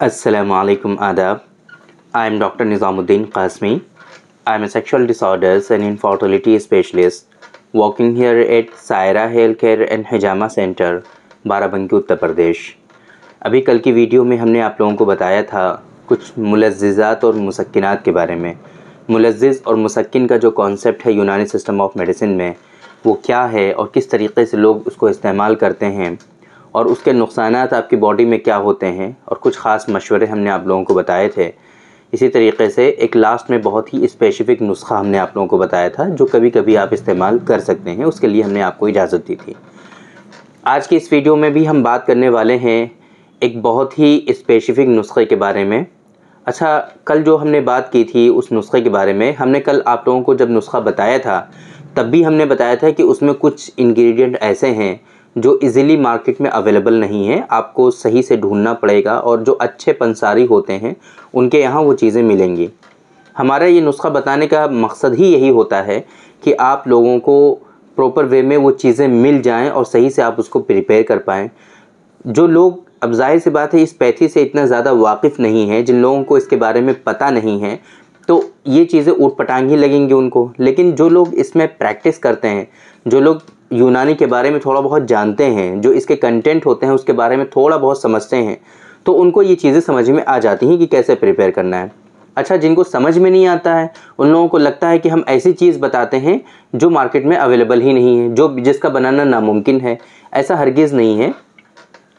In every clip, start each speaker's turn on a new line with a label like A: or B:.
A: Assalamualaikum adab. I am Dr. Nizamuddin Qasmi. I am a sexual disorders and infertility specialist working here at Saira Healthcare and Hijama Center, Barabanki Uttar Pradesh अभी कल की video में हमने आप लोगों को बताया था कुछ मुलज़ात और मुसक्किनात के बारे में मुलज़ और मुसक्किन का जो कॉन्सेप्ट है यूनानी सिस्टम ऑफ़ मेडिसिन में वो क्या है और किस तरीके से लोग उसको इस्तेमाल करते हैं और उसके नुकसान आपकी बॉडी में क्या होते हैं? और कुछ ख़ास मशवरे हमने आप लोगों को बताए थे। इसी तरीके से एक लास्ट में बहुत ही स्पेसिफ़िक नुस्खा हमने आप लोगों को बताया था, जो कभी कभी आप इस्तेमाल कर सकते हैं। उसके लिए हमने आपको इजाज़त दी थी। आज की इस वीडियो में भी हम बात करने वाले हैं एक बहुत ही स्पेसिफ़िक नुस्खे के बारे में। अच्छा कल जो हमने बात की थी उस नुस्खे के बारे में, हमने कल आप लोगों को जब नुस्खा बताया था, तब भी हमने बताया था कि उसमें कुछ इंग्रेडिएंट ऐसे हैं जो इजीली मार्केट में अवेलेबल नहीं है, आपको सही से ढूंढना पड़ेगा और जो अच्छे पंसारी होते हैं, उनके यहाँ वो चीज़ें मिलेंगी। हमारा ये नुस्खा बताने का मकसद ही यही होता है कि आप लोगों को प्रॉपर वे में वो चीज़ें मिल जाएँ और सही से आप उसको प्रिपेयर कर पाएँ। जो लोग, अब ज़ाहिर सी बात है, इस पैथी से इतना ज़्यादा वाकिफ़ नहीं है, जिन लोगों को इसके बारे में पता नहीं है तो ये चीज़ें उठ पटांग ही लगेंगी उनको। लेकिन जो लोग इसमें प्रैक्टिस करते हैं, जो लोग यूनानी के बारे में थोड़ा बहुत जानते हैं, जो इसके कंटेंट होते हैं, उसके बारे में थोड़ा बहुत समझते हैं तो उनको ये चीज़ें समझ में आ जाती हैं कि कैसे प्रिपेयर करना है। अच्छा जिनको समझ में नहीं आता है, उन लोगों को लगता है कि हम ऐसी चीज़ बताते हैं, जो मार्केट में अवेलेबल ही नहीं है, जो जिसका बनाना नामुमकिन है। ऐसा हरगिज़ नहीं है।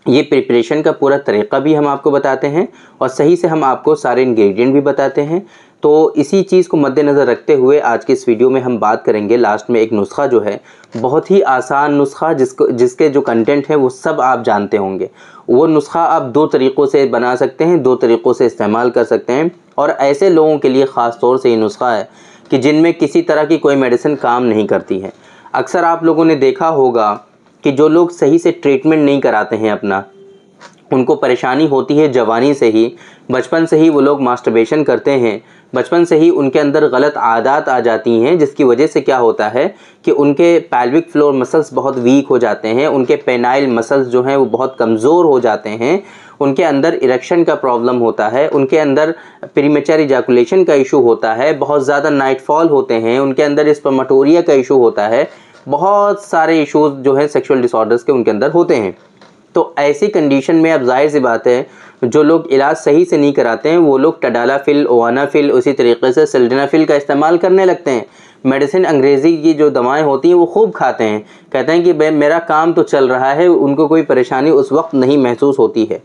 A: ये प्रिपरेशन का पूरा तरीक़ा भी हम आपको बताते हैं और सही से हम आपको सारे इंग्रेडिएंट भी बताते हैं। तो इसी चीज़ को मद्देनज़र रखते हुए आज के इस वीडियो में हम बात करेंगे लास्ट में एक नुस्खा जो है, बहुत ही आसान नुस्खा जिसको, जिसके जो कंटेंट है वो सब आप जानते होंगे। वो नुस्खा आप दो तरीक़ों से बना सकते हैं, दो तरीक़ों से इस्तेमाल कर सकते हैं और ऐसे लोगों के लिए ख़ास तौर से ये नुस्खा है कि जिनमें किसी तरह की कोई मेडिसिन काम नहीं करती है। अक्सर आप लोगों ने देखा होगा कि जो लोग सही से ट्रीटमेंट नहीं कराते हैं अपना, उनको परेशानी होती है जवानी से ही। बचपन से ही वो लोग मास्टरबेशन करते हैं। बचपन से ही उनके अंदर गलत आदत आ जाती हैं, जिसकी वजह से क्या होता है कि उनके पैल्विक फ्लोर मसल्स बहुत वीक हो जाते हैं, उनके पेनाइल मसल्स जो हैं वो बहुत कमज़ोर हो जाते हैं, उनके अंदर इरेक्शन का प्रॉब्लम होता है, उनके अंदर प्रीमेचर इजाकुलेशन का इशू होता है, बहुत ज़्यादा नाइटफॉल होते हैं, उनके अंदर स्पर्माटोरिया का इशू होता है बहुत सारे इशूज़ जो है सेक्सुअल डिसऑर्डर्स के उनके अंदर होते हैं। तो ऐसी कंडीशन में अब ज़ाहिर सी बात है, जो लोग इलाज सही से नहीं कराते हैं, वो लोग टडालाफिल ओवानाफिल उसी तरीके से सिल्डनाफिल का इस्तेमाल करने लगते हैं। मेडिसिन अंग्रेज़ी की जो दवाएँ होती हैं, वो खूब खाते हैं। कहते हैं कि भाई मेरा काम तो चल रहा है, उनको कोई परेशानी उस वक्त नहीं महसूस होती है।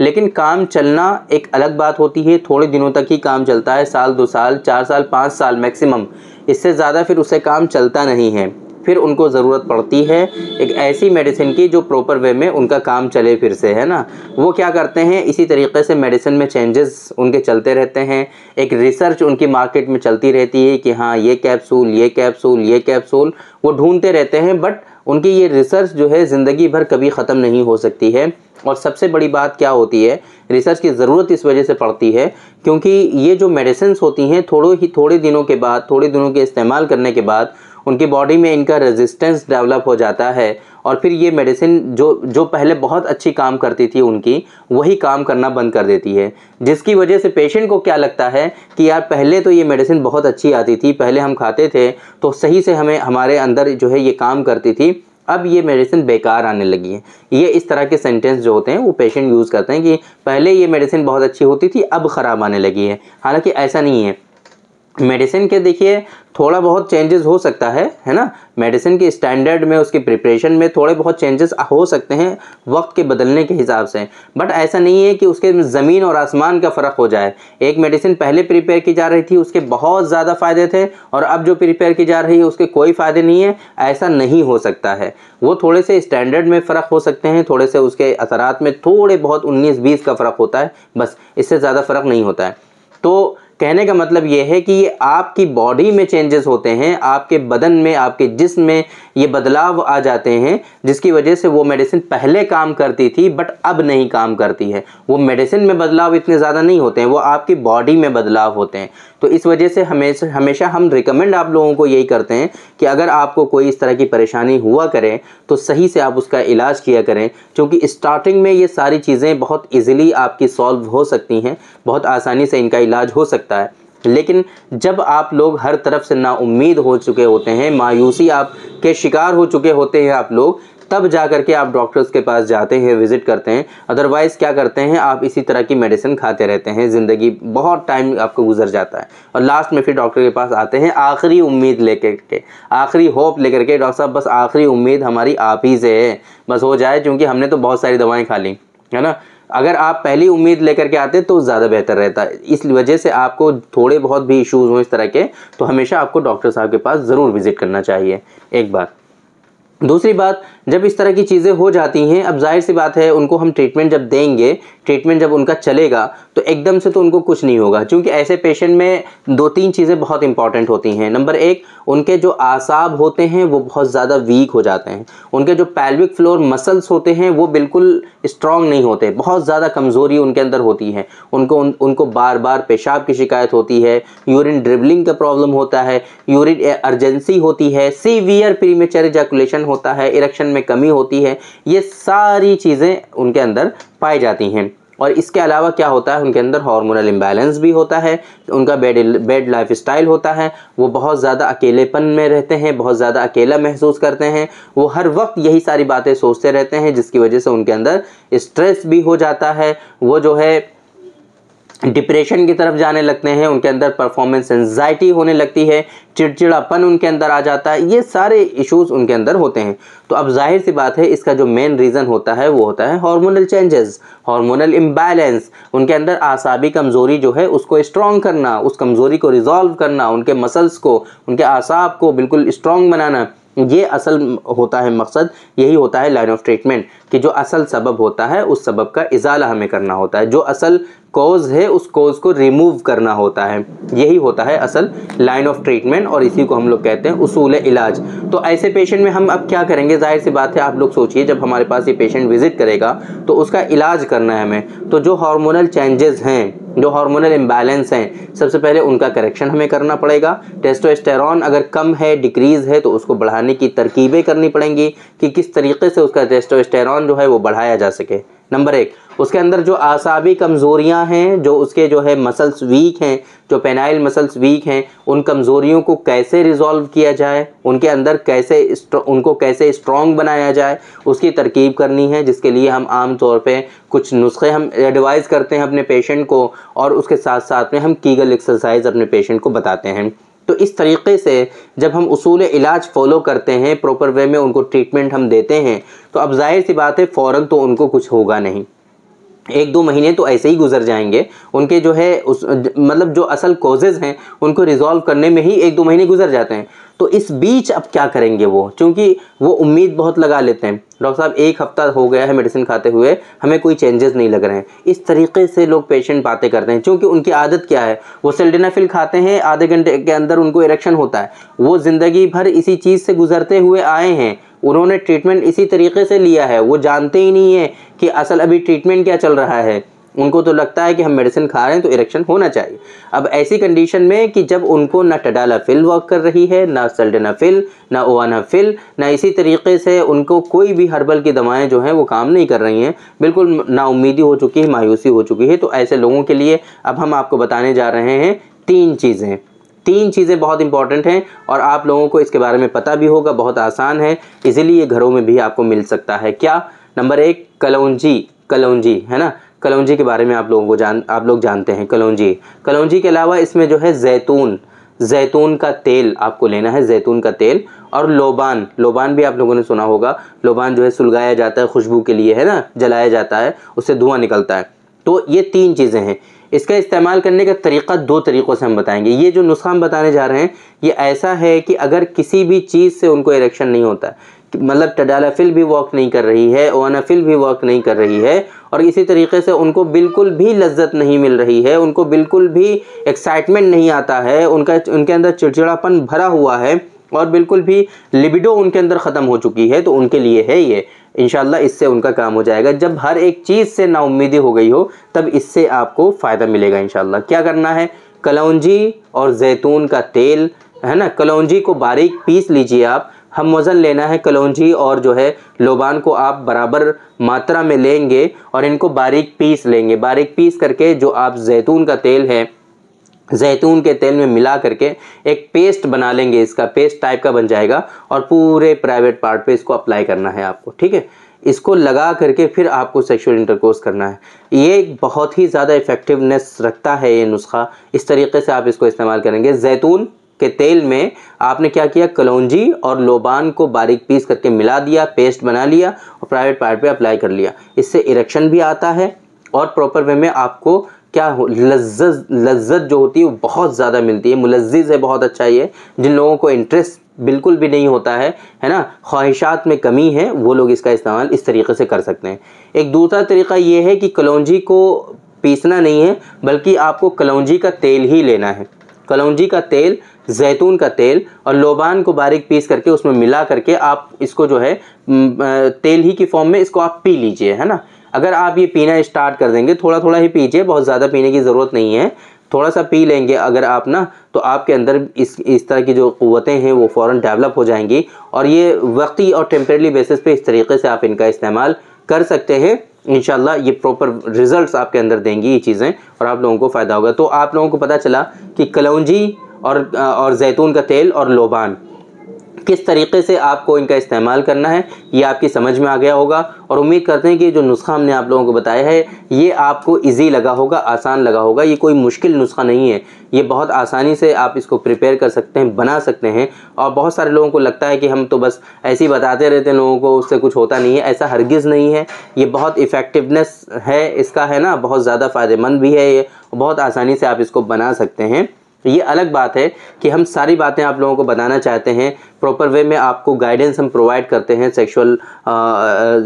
A: लेकिन काम चलना एक अलग बात होती है, थोड़े दिनों तक ही काम चलता है, साल दो साल, चार साल, पाँच साल मैक्सिमम। इससे ज़्यादा फिर उससे काम चलता नहीं है। फिर उनको ज़रूरत पड़ती है एक ऐसी मेडिसिन की जो प्रॉपर वे में उनका काम चले फिर से, है ना? वो क्या करते हैं? इसी तरीके से मेडिसिन में चेंजेस उनके चलते रहते हैं। एक रिसर्च उनकी मार्केट में चलती रहती है कि हाँ ये कैप्सूल ये कैप्सूल ये कैप्सूल वो ढूंढते रहते हैं बट उनकी ये रिसर्च जो है ज़िंदगी भर कभी ख़त्म नहीं हो सकती है। और सबसे बड़ी बात क्या होती है? रिसर्च की ज़रूरत इस वजह से पड़ती है क्योंकि ये जो मेडिसिन होती हैं, थोड़े ही, थोड़े दिनों के बाद, थोड़े दिनों के इस्तेमाल करने के बाद उनकी बॉडी में इनका रेजिस्टेंस डेवलप हो जाता है और फिर ये मेडिसिन जो जो पहले बहुत अच्छी काम करती थी उनकी, वही काम करना बंद कर देती है। जिसकी वजह से पेशेंट को क्या लगता है कि यार पहले तो ये मेडिसिन बहुत अच्छी आती थी, पहले हम खाते थे तो सही से हमें, हमारे अंदर जो है ये काम करती थी, अब ये मेडिसिन बेकार आने लगी है। ये इस तरह के सेंटेंस जो होते हैं, वो पेशेंट यूज़ करते हैं कि पहले ये मेडिसिन बहुत अच्छी होती थी, अब ख़राब आने लगी है। हालाँकि ऐसा नहीं है। मेडिसिन के देखिए, थोड़ा बहुत चेंजेस हो सकता है है ना? मेडिसिन के स्टैंडर्ड में, उसके प्रिपरेशन में थोड़े बहुत चेंजेस हो सकते हैं, वक्त के बदलने के हिसाब से। बट ऐसा नहीं है कि उसके ज़मीन और आसमान का फ़र्क हो जाए। एक मेडिसिन पहले प्रिपेयर की जा रही थी, उसके बहुत ज़्यादा फ़ायदे थे, और अब जो प्रिपेयर की जा रही है, उसके कोई फ़ायदे नहीं है, ऐसा नहीं हो सकता है। वो थोड़े से स्टैंडर्ड में फ़र्क हो सकते हैं, थोड़े से उसके असरात में थोड़े बहुत उन्नीस बीस का फ़र्क होता है, बस इससे ज़्यादा फ़र्क नहीं होता है। तो कहने का मतलब ये है कि ये आपकी बॉडी में चेंजेस होते हैं, आपके बदन में, आपके जिस्म में ये बदलाव आ जाते हैं, जिसकी वजह से वो मेडिसिन पहले काम करती थी बट अब नहीं काम करती है। वो मेडिसिन में बदलाव इतने ज़्यादा नहीं होते हैं, वो आपकी बॉडी में बदलाव होते हैं। तो इस वजह से हमेशा हमेशा हम रिकमेंड आप लोगों को यही करते हैं कि अगर आपको कोई इस तरह की परेशानी हुआ करे तो सही से आप उसका इलाज किया करें, क्योंकि स्टार्टिंग में ये सारी चीज़ें बहुत ईजिली आपकी सॉल्व हो सकती हैं, बहुत आसानी से इनका इलाज हो सकता है। लेकिन जब आप लोग हर तरफ़ से नाउम्मीद हो चुके होते हैं, मायूसी आप के शिकार हो चुके होते हैं आप लोग, तब जा करके आप डॉक्टर्स के पास जाते हैं, विज़िट करते हैं। अदरवाइज़ क्या करते हैं, आप इसी तरह की मेडिसिन खाते रहते हैं, ज़िंदगी बहुत टाइम आपको गुजर जाता है। और लास्ट में फिर डॉक्टर के पास आते हैं, आखिरी उम्मीद लेकर के, आखिरी होप लेकर के, डॉक्टर साहब, बस आखिरी उम्मीद हमारी आप ही से है। बस हो जाए, क्योंकि हमने तो बहुत सारी दवाएँ खा ली, है ना? अगर आप पहली उम्मीद लेकर के आते तो ज़्यादा बेहतर रहता इस वजह से आपको थोड़े बहुत भी इश्यूज़ हों इस तरह के तो हमेशा आपको डॉक्टर साहब के पास ज़रूर विज़िट करना चाहिए। एक बार। दूसरी बात जब इस तरह की चीज़ें हो जाती हैं अब ज़ाहिर सी बात है उनको हम ट्रीटमेंट जब देंगे ट्रीटमेंट जब उनका चलेगा तो एकदम से तो उनको कुछ नहीं होगा। क्योंकि ऐसे पेशेंट में दो तीन चीज़ें बहुत इंपॉर्टेंट होती हैं। नंबर एक उनके जो आसाब होते हैं वो बहुत ज़्यादा वीक हो जाते हैं। उनके जो पैल्विक फ्लोर मसल्स होते हैं वो बिल्कुल स्ट्रॉन्ग नहीं होते। बहुत ज़्यादा कमज़ोरी उनके अंदर होती है। उनको उन, उनको बार बार पेशाब की शिकायत होती है। यूरिन ड्रिबलिंग का प्रॉब्लम होता है। यूरिन अर्जेंसी होती है। सीवियर प्रीमेचर इजैकुलेशन होता है इरेक्शन में कमी होती है, ये सारी चीज़ें उनके अंदर पाई जाती हैं। और इसके अलावा क्या होता है, उनके अंदर हार्मोनल इम्बैलेंस भी होता है, उनका बेड बेड लाइफ स्टाइल होता है, वो बहुत ज़्यादा अकेलेपन में रहते हैं, बहुत ज़्यादा अकेला महसूस करते हैं, वो हर वक्त यही सारी बातें सोचते रहते हैं, जिसकी वजह से उनके अंदर स्ट्रेस भी हो जाता है, वो जो है डिप्रेशन की तरफ़ जाने लगते हैं, उनके अंदर परफॉर्मेंस एंजाइटी होने लगती है, चिड़चिड़ापन उनके अंदर आ जाता है, ये सारे इश्यूज़ उनके अंदर होते हैं। तो अब ज़ाहिर सी बात है, इसका जो मेन रीज़न होता है, वो होता है हार्मोनल चेंजेस हार्मोनल इम्बैलेंस उनके अंदर आसाबी कमज़ोरी जो है, उसको स्ट्रॉन्ग करना, उस कमज़ोरी को रिजॉल्व करना, उनके मसल्स को, उनके आसाब को बिल्कुल स्ट्रॉन्ग बनाना, ये असल होता है मकसद, यही होता है लाइन ऑफ़ ट्रीटमेंट कि जो असल सबब होता है, उस सबब का इजाला हमें करना होता है। जो असल कॉज है, उस कॉज को रिमूव करना होता है। यही होता है असल लाइन ऑफ़ ट्रीटमेंट और इसी को हम लोग कहते हैं उसूल इलाज। तो ऐसे पेशेंट में हम अब क्या करेंगे? ज़ाहिर सी बात है, आप लोग सोचिए, जब हमारे पास ये पेशेंट विज़िट करेगा तो उसका इलाज करना है हमें। तो जो हार्मोनल चेंजेस हैं, जो हार्मोनल इम्बैलेंस हैं, सबसे पहले उनका करेक्शन हमें करना पड़ेगा। टेस्टोस्टेरॉन अगर कम है डिक्रीज़ है तो उसको बढ़ाने की तरकीबें करनी पड़ेंगी कि किस तरीके से उसका टेस्टोस्टेरॉन जो है वो बढ़ाया जा सके। नंबर एक, उसके अंदर जो आसाबी कमज़ोरियाँ हैं, जो उसके जो है मसल्स वीक हैं, जो पेनाइल मसल्स वीक हैं, उन कमज़ोरियों को कैसे रिज़ॉल्व किया जाए, उनके अंदर कैसे उनको कैसे स्ट्रॉन्ग बनाया जाए, उसकी तरकीब करनी है, जिसके लिए हम आम तौर पे कुछ नुस्खे हम एडवाइज़ करते हैं अपने पेशेंट को, और उसके साथ साथ में हम कीगल एक्सरसाइज अपने पेशेंट को बताते हैं। तो इस तरीके से जब हम उसूल इलाज फॉलो करते हैं प्रॉपर वे में उनको ट्रीटमेंट हम देते हैं तो अब ज़ाहिर सी बात है फ़ौर तो उनको कुछ होगा नहीं। एक दो महीने तो ऐसे ही गुजर जाएँगे। उनके जो है उस मतलब जो असल कॉजेज़ हैं, उनको रिजॉल्व करने में ही एक दो महीने गुजर जाते हैं। तो इस बीच अब क्या करेंगे वो? क्योंकि वो उम्मीद बहुत लगा लेते हैं। डॉक्टर साहब, एक हफ़्ता हो गया है मेडिसिन खाते हुए, हमें कोई चेंजेस नहीं लग रहे हैं। इस तरीके से लोग पेशेंट बातें करते हैं, क्योंकि उनकी आदत क्या है? वो सेल्डेनाफिल खाते हैं, आधे घंटे के अंदर उनको इरेक्शन होता है। वो ज़िंदगी भर इसी चीज़ से गुजरते हुए आए हैं। उन्होंने ट्रीटमेंट इसी तरीके से लिया है। वो जानते ही नहीं है कि असल अभी ट्रीटमेंट क्या चल रहा है। उनको तो लगता है कि हम मेडिसिन खा रहे हैं तो इरेक्शन होना चाहिए। अब ऐसी कंडीशन में कि जब उनको ना टडाला फिल वर्क कर रही है, ना सल्डना फिल ना ओवाना फिल ना इसी तरीके से उनको कोई भी हर्बल की दवाएँ जो हैं, वो काम नहीं कर रही हैं। बिल्कुल नाउमीदी हो चुकी है, मायूसी हो चुकी है तो ऐसे लोगों के लिए अब हम आपको बताने जा रहे हैं तीन चीज़ें। तीन चीज़ें बहुत इंपॉर्टेंट हैं और आप लोगों को इसके बारे में पता भी होगा, बहुत आसान है। इजीली ये घरों में भी आपको मिल सकता है। क्या? नंबर एक, कलौजी कलौजी, है ना? कलौजी के बारे में आप लोगों को जान, आप लोग जानते हैं कलौजी। कलौजी के अलावा इसमें जो है जैतून जैतून का तेल आपको लेना है, जैतून का तेल और लोबान। लोबान भी आप लोगों ने सुना होगा। लोबान जो है सुलगाया जाता है खुशबू के लिए, है ना? जलाया जाता है, उससे धुआँ निकलता है। तो ये तीन चीज़ें हैं। इसका इस्तेमाल करने का तरीक़ा दो तरीक़ों से हम बताएँगे। ये जो नुस्खा हम बताने जा रहे हैं, ये ऐसा है कि अगर किसी भी चीज़ से उनको इरेक्शन नहीं होता मतलब टडालाफिल भी वर्क नहीं कर रही है ओनाफिल भी वर्क नहीं कर रही है, और इसी तरीके से उनको बिल्कुल भी लज्जत नहीं मिल रही है, उनको बिल्कुल भी एक्साइटमेंट नहीं आता है, उनका, उनके अंदर चिड़चिड़ापन भरा हुआ है, और बिल्कुल भी लिबिडो उनके अंदर ख़त्म हो चुकी है तो उनके लिए है ये। इनशाला इससे उनका काम हो जाएगा। जब हर एक चीज़ से नाउमीदी हो गई हो, तब इससे आपको फ़ायदा मिलेगा इनशाला क्या करना है? कलौजी और जैतून का तेल, है ना? कलौजी को बारीक पीस लीजिए आप हम वज़न लेना है कलौजी और जो है लोबान को आप बराबर मात्रा में लेंगे और इनको बारीक पीस लेंगे। बारीक पीस करके जो आप जैतून का तेल है, जैतून के तेल में मिला करके एक पेस्ट बना लेंगे, इसका पेस्ट टाइप का बन जाएगा और पूरे प्राइवेट पार्ट पे इसको अप्लाई करना है आपको, ठीक है? इसको लगा करके फिर आपको सेक्सुअल इंटरकोर्स करना है। ये एक बहुत ही ज़्यादा इफ़ेक्टिवनेस रखता है ये नुस्खा। इस तरीके से आप इसको इस्तेमाल करेंगे। जैतून के तेल में आपने क्या किया? कलौजी और लोबान को बारीक पीस करके मिला दिया पेस्ट बना लिया और प्राइवेट पार्ट पे अप्लाई कर लिया। इससे इरेक्शन भी आता है और प्रॉपर वे में आपको क्या हो, लज्जत लज्जत जो होती है वो बहुत ज़्यादा मिलती है। मुलज़ है बहुत अच्छा ये। जिन लोगों को इंटरेस्ट बिल्कुल भी नहीं होता है है ना? ख्वाहिशात में कमी है, वो लोग इसका इस्तेमाल इस तरीके से कर सकते हैं। एक दूसरा तरीका ये है कि कलौजी को पीसना नहीं है, बल्कि आपको कलौजी का तेल ही लेना है। कलौजी का तेल जैतून का तेल और लोबान को बारीक पीस करके उसमें मिला करके आप इसको जो है तेल ही की फॉर्म में इसको आप पी लीजिए, है ना? अगर आप ये पीना स्टार्ट कर देंगे थोड़ा थोड़ा ही पीजिए, बहुत ज़्यादा पीने की ज़रूरत नहीं है। थोड़ा सा पी लेंगे अगर आप ना तो आपके अंदर इस इस तरह की जो क़वतें हैं, वो फ़ौर डेवलप हो जाएँगी। और ये वक्ती और टेम्परेली बेसिस पे इस तरीके से आप इनका इस्तेमाल कर सकते हैं। इन ये प्रॉपर रिजल्ट्स आपके अंदर देंगी ये चीज़ें, और आप लोगों को फ़ायदा होगा। तो आप लोगों को पता चला कि कलौजी और और जैतून का तेल और लोबान। किस तरीके से आपको इनका इस्तेमाल करना है, ये आपकी समझ में आ गया होगा। और उम्मीद करते हैं कि जो नुस्खा हमने आप लोगों को बताया है, ये आपको इजी लगा होगा, आसान लगा होगा। ये कोई मुश्किल नुस्खा नहीं है। ये बहुत आसानी से आप इसको प्रिपेयर कर सकते हैं, बना सकते हैं। और बहुत सारे लोगों को लगता है कि हम तो बस ऐसे ही बताते रहते हैं लोगों को, उससे कुछ होता नहीं है, ऐसा हरगिज़ नहीं है। ये बहुत इफ़ेक्टिवनेस है, इसका है ना, बहुत ज़्यादा फ़ायदेमंद भी है ये, बहुत आसानी से आप इसको बना सकते हैं। ये अलग बात है कि हम सारी बातें आप लोगों को बताना चाहते हैं। प्रॉपर वे में आपको गाइडेंस हम प्रोवाइड करते हैं सेक्सुअल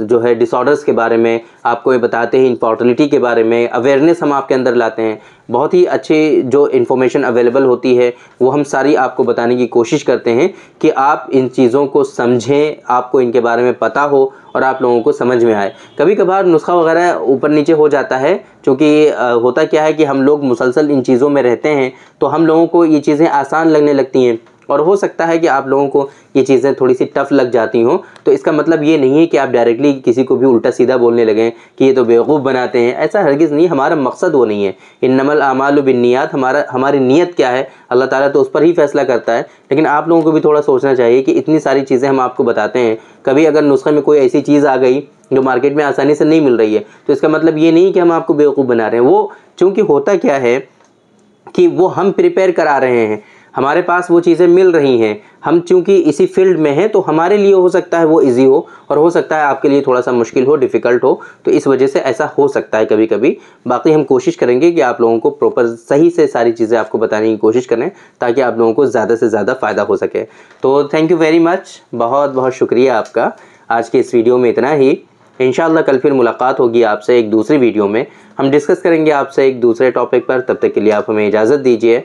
A: जो है डिसऑर्डर्स के बारे में। आपको ये बताते हैं इनफॉर्टिलिटी के बारे में। अवेयरनेस हम आपके अंदर लाते हैं। बहुत ही अच्छे जो इन्फॉर्मेशन अवेलेबल होती है, वो हम सारी आपको बताने की कोशिश करते हैं कि आप इन चीज़ों को समझें, आपको इनके बारे में पता हो और आप लोगों को समझ में आए। कभी कभार नुस्खा वगैरह ऊपर नीचे हो जाता है, क्योंकि होता क्या है कि हम लोग मुसलसल इन चीज़ों में रहते हैं तो हम लोगों को ये चीज़ें आसान लगने लगती हैं। और हो सकता है कि आप लोगों को ये चीज़ें थोड़ी सी टफ लग जाती हों। तो इसका मतलब ये नहीं है कि आप डायरेक्टली किसी को भी उल्टा सीधा बोलने लगें कि ये तो बेवकूफ़ बनाते हैं। ऐसा हरगिज़ नहीं, हमारा मकसद वो नहीं है। इन नमल आमाल बिनियात हमारा, हमारी नीयत क्या है? अल्लाह ताला तो उस पर ही फैसला करता है। लेकिन आप लोगों को भी थोड़ा सोचना चाहिए कि इतनी सारी चीज़ें हम आपको बताते हैं। कभी अगर नुस्खे में कोई ऐसी चीज़ आ गई जो मार्केट में आसानी से नहीं मिल रही है तो इसका मतलब ये नहीं कि हम आपको बेवकूफ़ बना रहे हैं। वो, चूँकि होता क्या है कि वो हम प्रिपेयर करा रहे हैं हमारे पास वो चीज़ें मिल रही हैं। हम चूँकि इसी फ़ील्ड में हैं तो हमारे लिए हो सकता है वो इजी हो और हो सकता है आपके लिए थोड़ा सा मुश्किल हो डिफ़िकल्ट हो तो इस वजह से ऐसा हो सकता है कभी कभी बाकी हम कोशिश करेंगे कि आप लोगों को प्रॉपर सही से सारी चीज़ें आपको बताने की कोशिश करें, ताकि आप लोगों को ज़्यादा से ज़्यादा फ़ायदा हो सके। तो थैंक यू वेरी मच बहुत बहुत शुक्रिया आपका। आज के इस वीडियो में इतना ही। इन कल फिर मुलाकात होगी आपसे एक दूसरी वीडियो में। हम डिस्कस करेंगे आपसे एक दूसरे टॉपिक पर। तब तक के लिए आप हमें इजाज़त दीजिए।